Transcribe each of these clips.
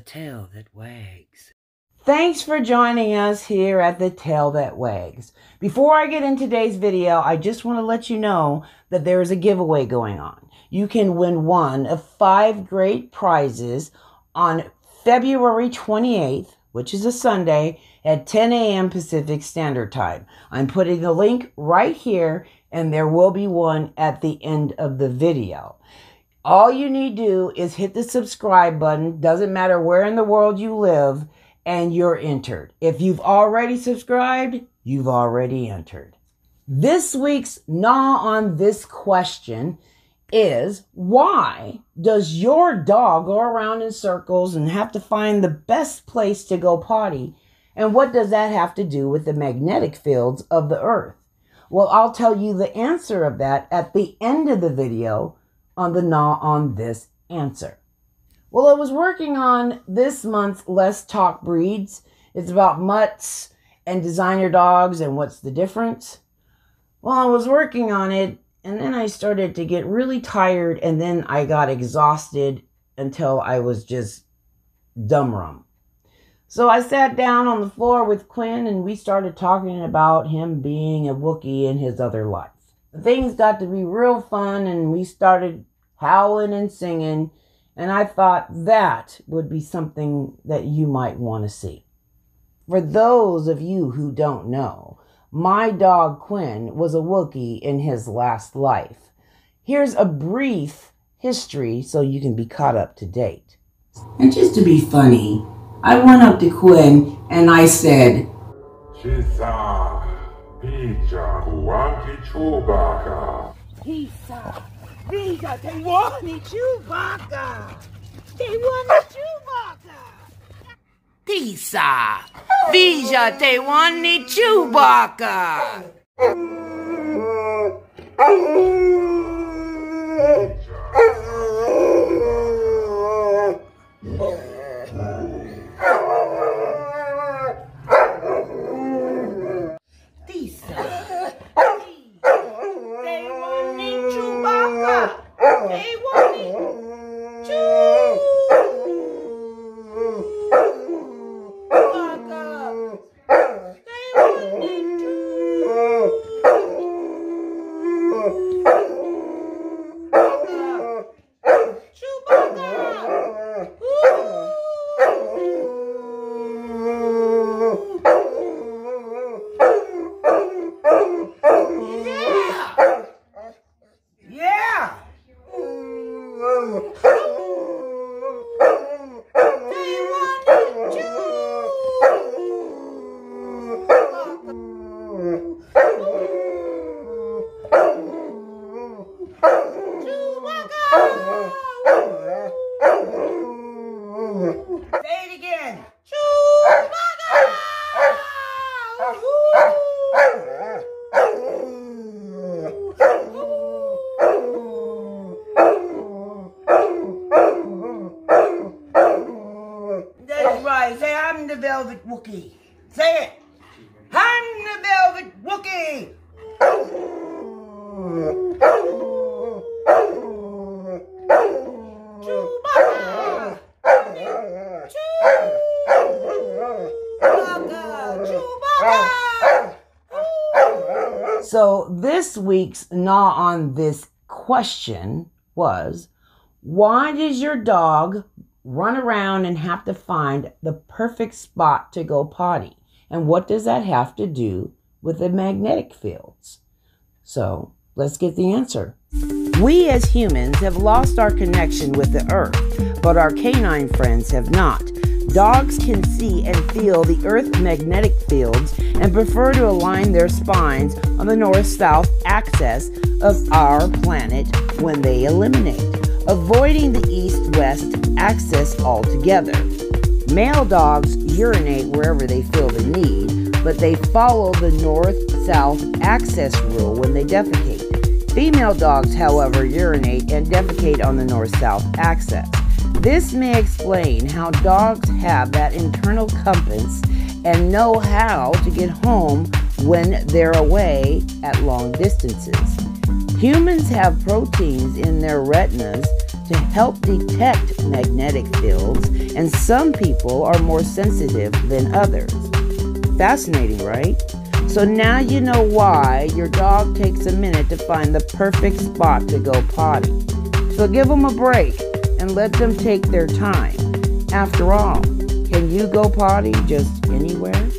The Tail That Wags. Thanks for joining us here at The Tail That Wags. Before I get in today's video, I just want to let you know that there is a giveaway going on. You can win one of five great prizes on February 28th, which is a Sunday, at 10 a.m. Pacific Standard Time. I'm putting the link right here, and there will be one at the end of the video. All you need to do is hit the subscribe button, doesn't matter where in the world you live, and you're entered. If you've already subscribed, you've already entered. This week's Gnaw on This question is why does your dog go around in circles and have to find the best place to go potty? And what does that have to do with the magnetic fields of the earth? Well, I'll tell you the answer of that at the end of the video on the Gnaw on This answer. Well, I was working on this month's Let's Talk Breeds. It's about mutts and designer dogs and what's the difference. Well, I was working on it and then I started to get really tired and then I got exhausted until I was just dumb rum. So I sat down on the floor with Quinn and we started talking about him being a Wookiee in his other life. Things got to be real fun and we started howling and singing, and I thought that would be something that you might want to see. For those of you who don't know, my dog Quinn was a Wookiee in his last life. Here's a brief history so you can be caught up to date. And just to be funny, I went up to Quinn and I said, Chisa, Pizza, Kuanki Chewbacca. Pizza, pizza, they want me Chewbacca. They want me Chewbacca. Tisa, Vija te wani Chewbacca. Pizza, they want me Chewbacca. They want me Chewbacca. They want me Chewbacca. Chewbacca. Yeah. Yeah. They want me Chewbacca. Say it again. That's right. Say, I'm the Velvet Wookie. Say it. I'm the Velvet Wookie. Chewbacca. Chewbacca. Chewbacca. So this week's Gnaw on This question was why does your dog run around and have to find the perfect spot to go potty? And what does that have to do with the magnetic fields? So let's get the answer. We as humans have lost our connection with the earth, but our canine friends have not. Dogs can see and feel the Earth's magnetic fields and prefer to align their spines on the north south axis of our planet when they eliminate, avoiding the east west axis altogether. Male dogs urinate wherever they feel the need, but they follow the north south axis rule when they defecate. Female dogs, however, urinate and defecate on the north south axis. This may explain how dogs have that internal compass and know how to get home when they're away at long distances. Humans have proteins in their retinas to help detect magnetic fields, and some people are more sensitive than others. Fascinating, right? So now you know why your dog takes a minute to find the perfect spot to go potty. So give them a break and let them take their time. After all, can you go potty just anywhere?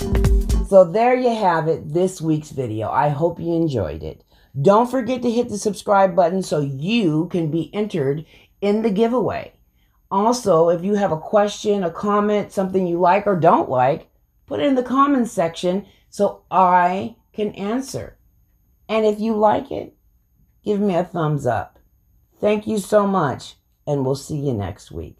So there you have it, this week's video. I hope you enjoyed it. Don't forget to hit the subscribe button so you can be entered in the giveaway. Also, if you have a question, a comment, something you like or don't like, put it in the comments section so I can answer. And if you like it, give me a thumbs up. Thank you so much, and we'll see you next week.